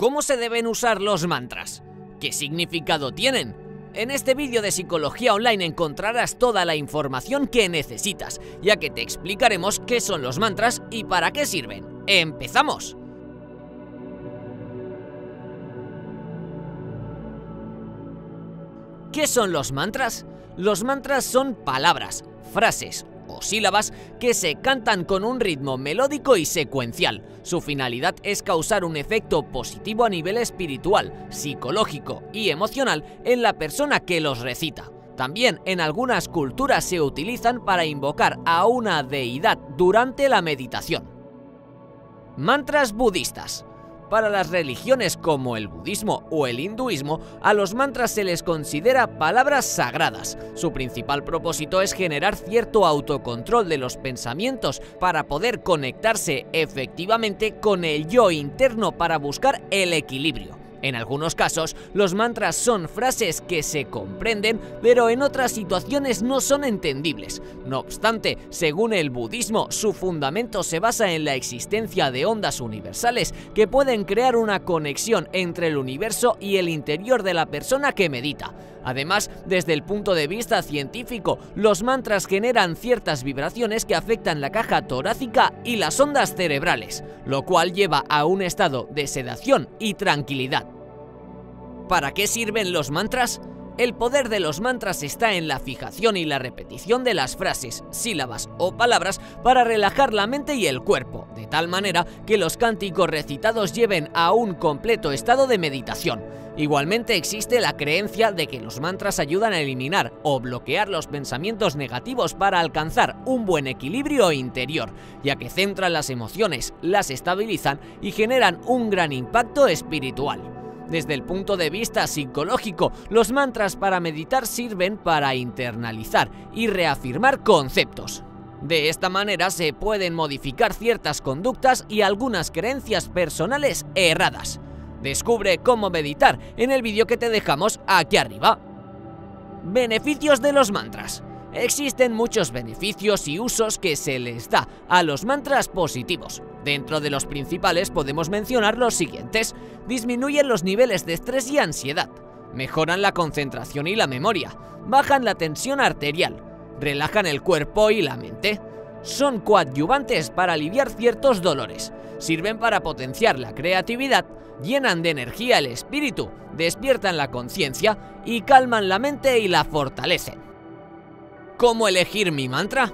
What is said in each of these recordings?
¿Cómo se deben usar los mantras? ¿Qué significado tienen? En este vídeo de Psicología Online encontrarás toda la información que necesitas, ya que te explicaremos qué son los mantras y para qué sirven. ¡Empezamos! ¿Qué son los mantras? Los mantras son palabras, frases o sílabas que se cantan con un ritmo melódico y secuencial. Su finalidad es causar un efecto positivo a nivel espiritual, psicológico y emocional en la persona que los recita. También en algunas culturas se utilizan para invocar a una deidad durante la meditación. Mantras budistas para las religiones como el budismo o el hinduismo, a los mantras se les considera palabras sagradas. Su principal propósito es generar cierto autocontrol de los pensamientos para poder conectarse efectivamente con el yo interno para buscar el equilibrio. En algunos casos, los mantras son frases que se comprenden, pero en otras situaciones no son entendibles. No obstante, según el budismo, su fundamento se basa en la existencia de ondas universales que pueden crear una conexión entre el universo y el interior de la persona que medita. Además, desde el punto de vista científico, los mantras generan ciertas vibraciones que afectan la caja torácica y las ondas cerebrales, lo cual lleva a un estado de sedación y tranquilidad. ¿Para qué sirven los mantras? El poder de los mantras está en la fijación y la repetición de las frases, sílabas o palabras para relajar la mente y el cuerpo, de tal manera que los cánticos recitados lleven a un completo estado de meditación. Igualmente existe la creencia de que los mantras ayudan a eliminar o bloquear los pensamientos negativos para alcanzar un buen equilibrio interior, ya que centran las emociones, las estabilizan y generan un gran impacto espiritual. Desde el punto de vista psicológico, los mantras para meditar sirven para internalizar y reafirmar conceptos. De esta manera se pueden modificar ciertas conductas y algunas creencias personales erradas. Descubre cómo meditar en el vídeo que te dejamos aquí arriba. Beneficios de los mantras. Existen muchos beneficios y usos que se les da a los mantras positivos. Dentro de los principales podemos mencionar los siguientes. Disminuyen los niveles de estrés y ansiedad. Mejoran la concentración y la memoria. Bajan la tensión arterial. Relajan el cuerpo y la mente. Son coadyuvantes para aliviar ciertos dolores. Sirven para potenciar la creatividad. Llenan de energía el espíritu. Despiertan la conciencia y calman la mente y la fortalecen. ¿Cómo elegir mi mantra?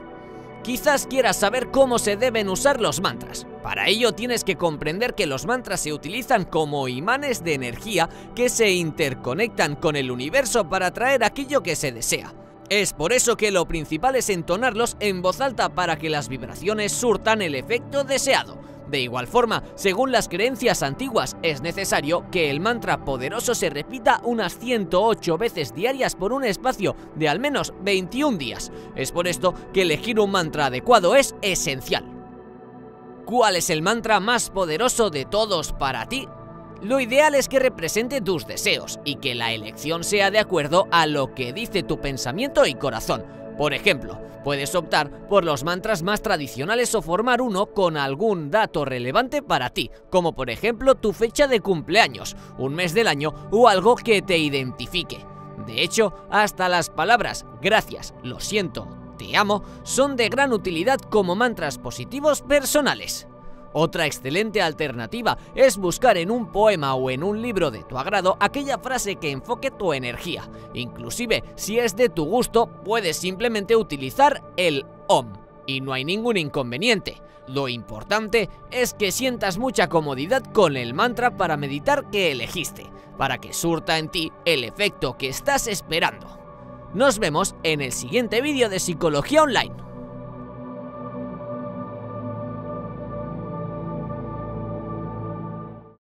Quizás quieras saber cómo se deben usar los mantras. Para ello tienes que comprender que los mantras se utilizan como imanes de energía que se interconectan con el universo para atraer aquello que se desea. Es por eso que lo principal es entonarlos en voz alta para que las vibraciones surtan el efecto deseado. De igual forma, según las creencias antiguas, es necesario que el mantra poderoso se repita unas 108 veces diarias por un espacio de al menos 21 días. Es por esto que elegir un mantra adecuado es esencial. ¿Cuál es el mantra más poderoso de todos para ti? Lo ideal es que represente tus deseos y que la elección sea de acuerdo a lo que dice tu pensamiento y corazón. Por ejemplo, puedes optar por los mantras más tradicionales o formar uno con algún dato relevante para ti, como por ejemplo tu fecha de cumpleaños, un mes del año o algo que te identifique. De hecho, hasta las palabras gracias, lo siento, te amo son de gran utilidad como mantras positivos personales. Otra excelente alternativa es buscar en un poema o en un libro de tu agrado aquella frase que enfoque tu energía. Inclusive, si es de tu gusto, puedes simplemente utilizar el OM y no hay ningún inconveniente. Lo importante es que sientas mucha comodidad con el mantra para meditar que elegiste, para que surta en ti el efecto que estás esperando. Nos vemos en el siguiente vídeo de Psicología Online.